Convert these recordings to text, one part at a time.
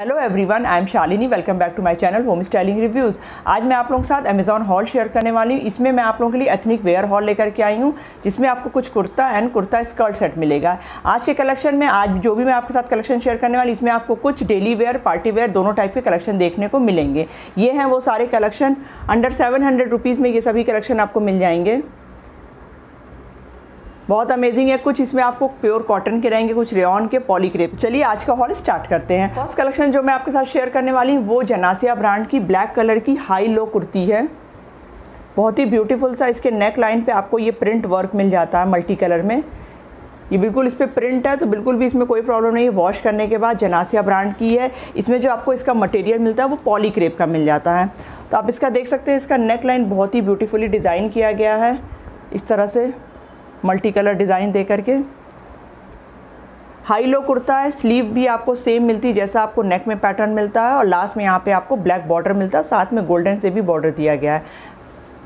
Hello everyone I am Shalini welcome back to my channel home styling reviews आज मैं आप लोगों के साथ अमेजॉन हॉल शेयर करने वाली हूँ। इसमें मैं आप लोगों के लिए एथनिक वेयर हॉल लेकर के आई हूँ, जिसमें आपको कुछ kurta and kurta skirt set मिलेगा। आज के कलेक्शन में, आज जो भी मैं आपके साथ कलेक्शन शेयर करने वाली इसमें आपको कुछ डेली वेयर पार्टी वेयर दोनों टाइप के कलेक्शन देखने को मिलेंगे। ये हैं वो सारे कलेक्शन अंडर सेवन हंड्रेड में ये सभी कलेक्शन आपको मिल जाएँगे। बहुत अमेजिंग है। कुछ इसमें आपको प्योर कॉटन के रहेंगे कुछ रेन के पॉलीक्रेप चलिए आज का हॉल स्टार्ट करते हैं। फ़र्स्ट कलेक्शन जो मैं आपके साथ शेयर करने वाली हूँ वो जनासिया ब्रांड की ब्लैक कलर की हाई लो कुर्ती है। बहुत ही ब्यूटीफुल सा इसके नेक लाइन पे आपको ये प्रिंट वर्क मिल जाता है मल्टी कलर में। ये बिल्कुल इस पर प्रिंट है तो बिल्कुल भी इसमें कोई प्रॉब्लम नहीं है। वॉश करने के बाद जनासिया ब्रांड की है। इसमें जो आपको इसका मटेरियल मिलता है वो पॉलीक्रेप का मिल जाता है। तो आप इसका देख सकते हैं इसका नेक लाइन बहुत ही ब्यूटीफुली डिज़ाइन किया गया है। इस तरह से। मल्टी कलर डिज़ाइन दे करके। हाई लो कुर्ता है स्लीव भी आपको सेम मिलती है, जैसा आपको नेक में पैटर्न मिलता है, और लास्ट में यहाँ पे आपको ब्लैक बॉर्डर मिलता है, साथ में गोल्डन से भी बॉर्डर दिया गया है।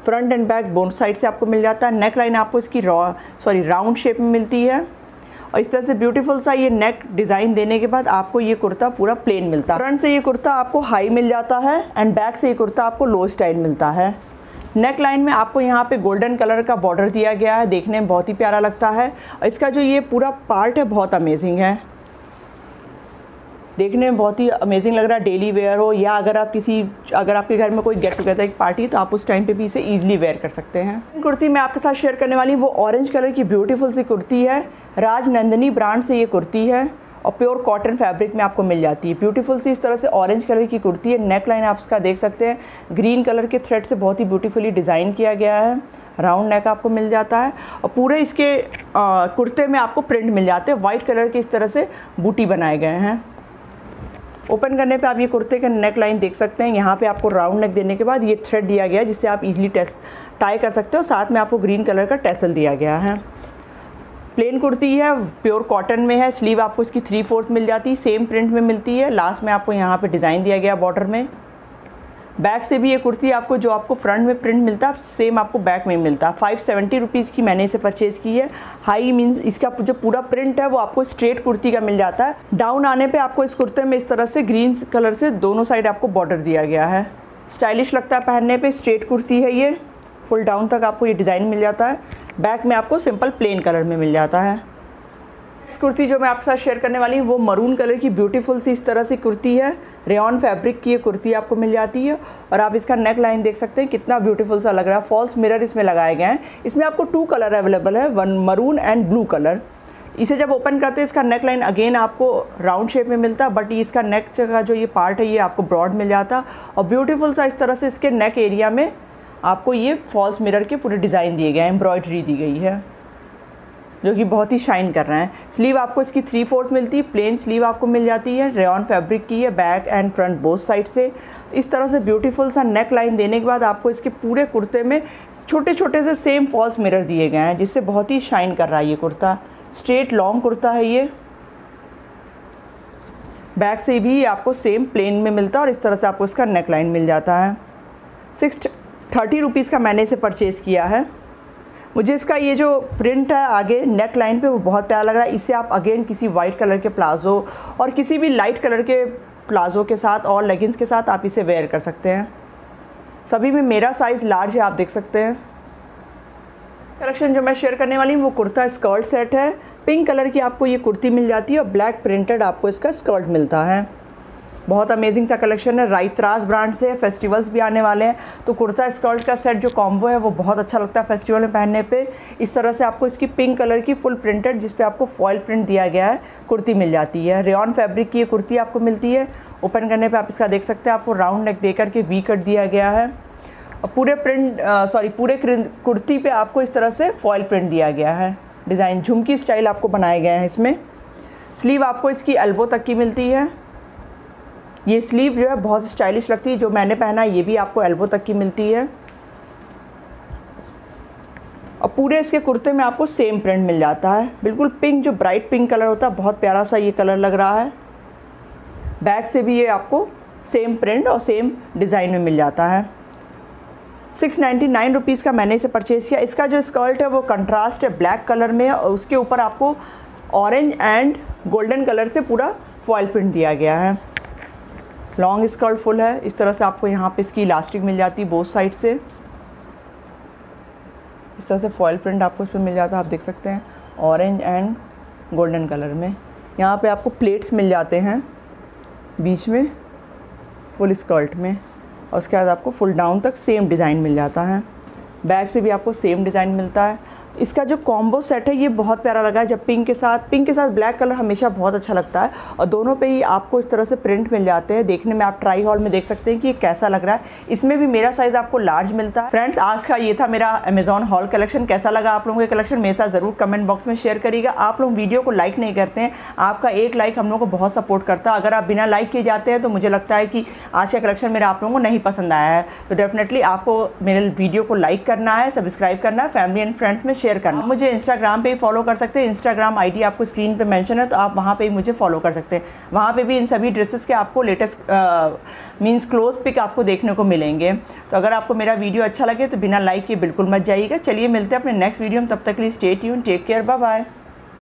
Front and back both side से आपको मिल जाता है नेक लाइन आपको इसकी रॉ सॉरी राउंड शेप में मिलती है। और इस तरह से ब्यूटीफुल सा ये नेक डिज़ाइन देने के बाद आपको ये कुर्ता पूरा प्लेन मिलता है। फ्रंट से ये कुर्ता आपको हाई मिल जाता है एंड बैक से ये कुर्ता आपको लो स्टाइल मिलता है। नेक लाइन में आपको यहाँ पे गोल्डन कलर का बॉर्डर दिया गया है, देखने में बहुत ही प्यारा लगता है। इसका जो ये पूरा पार्ट है, बहुत अमेजिंग है। देखने में बहुत ही अमेजिंग लग रहा है डेली वेयर हो, या अगर आप किसी, अगर आपके घर में कोई गेट टुगेदर एक पार्टी तो आप उस टाइम पे भी इसे ईजिली वेयर कर सकते हैं। कुर्ती मैं आपके साथ शेयर करने वाली वो ऑरेंज कलर की ब्यूटीफुल सी कुर्ती है। राजनंदनी ब्रांड से ये कुर्ती है। और प्योर कॉटन फैब्रिक में आपको मिल जाती है। ब्यूटीफुल सी इस तरह से ऑरेंज कलर की कुर्ती है। नेक लाइन आप इसका देख सकते हैं। ग्रीन कलर के थ्रेड से बहुत ही ब्यूटीफुली डिज़ाइन किया गया है। राउंड नेक आपको मिल जाता है। और पूरे इसके कुर्ते में आपको प्रिंट मिल जाते हैं। वाइट कलर के इस तरह से बूटी बनाए गए हैं। ओपन करने पे आप ये कुर्ते का नेक लाइन देख सकते हैं। यहाँ पे आपको राउंड नेक देने के बाद ये थ्रेड दिया गया है, जिससे आप इजीली टेस्ट टाई कर सकते हो। साथ में आपको ग्रीन कलर का टेसल दिया गया है। प्लेन कुर्ती है, प्योर कॉटन में है, स्लीव आपको इसकी थ्री फोर्थ मिल जाती है, सेम प्रिंट में मिलती है। लास्ट में आपको यहाँ पे डिज़ाइन दिया गया बॉर्डर में। बैक से भी ये कुर्ती आपको जो आपको फ्रंट में प्रिंट मिलता है सेम आपको बैक में मिलता। है फाइव सेवेंटी रुपीज़ की मैंने इसे परचेज़ की है। हाई मीन्स इसका जो पूरा प्रिंट है, वो आपको स्ट्रेट कुर्ती का मिल जाता है। डाउन आने पे आपको इस कुर्ते में इस तरह से ग्रीन कलर से दोनों साइड आपको बॉर्डर दिया गया है। स्टाइलिश लगता है पहनने पर स्ट्रेट कुर्ती है ये। फुल डाउन तक आपको ये डिज़ाइन मिल जाता है। बैक में आपको सिंपल प्लेन कलर में मिल जाता है। इस कुर्ती जो मैं आपके साथ शेयर करने वाली हूँ, वो मरून कलर की, ब्यूटीफुल सी इस तरह से कुर्ती है। रेन फैब्रिक की ये कुर्ती आपको मिल जाती है। और आप इसका नेक लाइन देख सकते हैं, कितना ब्यूटीफुल सा लग रहा है। फॉल्स मिरर इसमें लगाए गए हैं। इसमें आपको टू कलर अवेलेबल है one maroon and blue colour इसे जब ओपन करते हैं, इसका नेक लाइन अगेन आपको राउंड शेप में मिलता है बट इसका नेक का जो ये पार्ट है, ये आपको ब्रॉड मिल जाता। और ब्यूटीफुल सा इस तरह से इसके नेक एरिया में आपको ये फॉल्स मिरर के पूरे डिज़ाइन दिए गए हैं एम्ब्रॉयडरी दी गई है, जो कि बहुत ही शाइन कर रहे हैं। स्लीव आपको इसकी थ्री फोर्थ मिलती है प्लेन स्लीव आपको मिल जाती है रेन फैब्रिक की है back and front both side से। इस तरह से ब्यूटीफुल सा नेक लाइन देने के बाद आपको इसके पूरे कुर्ते में छोटे छोटे से सेम फॉल्स मिरर दिए गए हैं, जिससे बहुत ही शाइन कर रहा है ये कुर्ता। स्ट्रेट लॉन्ग कुर्ता है ये। बैक से भी आपको सेम प्लेन में मिलता है और इस तरह से आपको इसका नेक लाइन मिल जाता है। सिक्स थर्टी रुपीज़ का मैंने इसे परचेज़ किया है। मुझे इसका ये जो प्रिंट है आगे नेक लाइन पे वो बहुत प्यारा लग रहा है। इसे आप अगेन किसी वाइट कलर के प्लाज़ो और किसी भी लाइट कलर के प्लाज़ो के साथ और लेगिंग्स के साथ आप इसे वेयर कर सकते हैं। सभी में मेरा साइज़ लार्ज है, आप देख सकते हैं। कलेक्शन जो मैं शेयर करने वाली हूँ, वो कुर्ता स्कर्ट सेट है। पिंक कलर की आपको ये कुर्ती मिल जाती है और ब्लैक प्रिंटेड आपको इसका स्कर्ट मिलता है। बहुत अमेजिंग सा कलेक्शन है। राइत्रास ब्रांड से फेस्टिवल्स भी आने वाले हैं। तो कुर्ता स्कर्ट का सेट जो कॉम्बो है, वो बहुत अच्छा लगता है फेस्टिवल में पहनने पे। इस तरह से आपको इसकी पिंक कलर की फुल प्रिंटेड जिसपे आपको फॉयल प्रिंट दिया गया है, कुर्ती मिल जाती है। रेन फैब्रिक की ये कुर्ती आपको मिलती है। ओपन करने पर आप इसका देख सकते हैं, आपको राउंड नेक दे करके वी कट दिया गया है। पूरे प्रिंट सॉरी पूरे कुर्ती पे आपको इस तरह से फॉयल प्रिंट दिया गया है। डिज़ाइन झुमकी स्टाइल आपको बनाए गए हैं इसमें। स्लीव आपको इसकी एल्बो तक की मिलती है। ये स्लीव जो है बहुत स्टाइलिश लगती है, जो मैंने पहना ये भी आपको एल्बो तक की मिलती है। और पूरे इसके कुर्ते में आपको सेम प्रिंट मिल जाता है। बिल्कुल पिंक जो ब्राइट पिंक कलर होता है, बहुत प्यारा सा ये कलर लग रहा है। बैक से भी ये आपको सेम प्रिंट और सेम डिज़ाइन में मिल जाता है। सिक्स नाइन्टी नाइन रुपीज़ का मैंने इसे परचेज़ किया। इसका जो स्कर्ट है, वो कंट्रास्ट है ब्लैक कलर में और उसके ऊपर आपको ऑरेंज एंड गोल्डन कलर से पूरा फॉयल प्रिंट दिया गया है। लॉन्ग स्कर्ट फुल है। इस तरह से आपको यहाँ पे इसकी इलास्टिक मिल जाती है बोथ साइड से। इस तरह से फॉयल प्रिंट आपको इसमें मिल जाता है, आप देख सकते हैं। ऑरेंज एंड गोल्डन कलर में। यहाँ पे आपको प्लेट्स मिल जाते हैं बीच में फुल स्कर्ट में। और उसके बाद आपको फुल डाउन तक सेम डिज़ाइन मिल जाता है। बैक से भी आपको सेम डिज़ाइन मिलता है। इसका जो कॉम्बो सेट है, ये बहुत प्यारा लगा है, जब पिंक के साथ पिंक के साथ ब्लैक कलर हमेशा बहुत अच्छा लगता है और दोनों पे ही आपको इस तरह से प्रिंट मिल जाते हैं। देखने में आप ट्राई हॉल में देख सकते हैं कि ये कैसा लग रहा है। इसमें भी मेरा साइज़ आपको लार्ज मिलता है। फ्रेंड्स आज का ये था मेरा अमेजॉन हॉल कलेक्शन कैसा लगा आप लोगों के कलेक्शन मेरे साथ ज़रूर कमेंट बॉक्स में शेयर करिएगा। आप लोग वीडियो को लाइक नहीं करते हैं। आपका एक लाइक हम लोग को बहुत सपोर्ट करता है। अगर आप बिना लाइक किए जाते हैं तो मुझे लगता है कि आज का कलेक्शन मेरा आप लोगों को नहीं पसंद आया है। तो डेफिनेटली आपको मेरे वीडियो को लाइक करना है सब्सक्राइब करना है। फैमिली एंड फ्रेंड्स में शेयर करना। मुझे इंस्टाग्राम पे ही फॉलो कर सकते हैं। इंस्टाग्राम आईडी आपको स्क्रीन पे मेंशन है तो आप वहाँ पे मुझे फॉलो कर सकते हैं। वहाँ पे भी इन सभी ड्रेसेस के आपको लेटेस्ट मींस क्लोज पिक आपको देखने को मिलेंगे। तो अगर आपको मेरा वीडियो अच्छा लगे तो बिना लाइक के बिल्कुल मत जाइएगा। चलिए मिलते हैं अपने नेक्स्ट वीडियो में। तब तक के लिए stay tune take care bye bye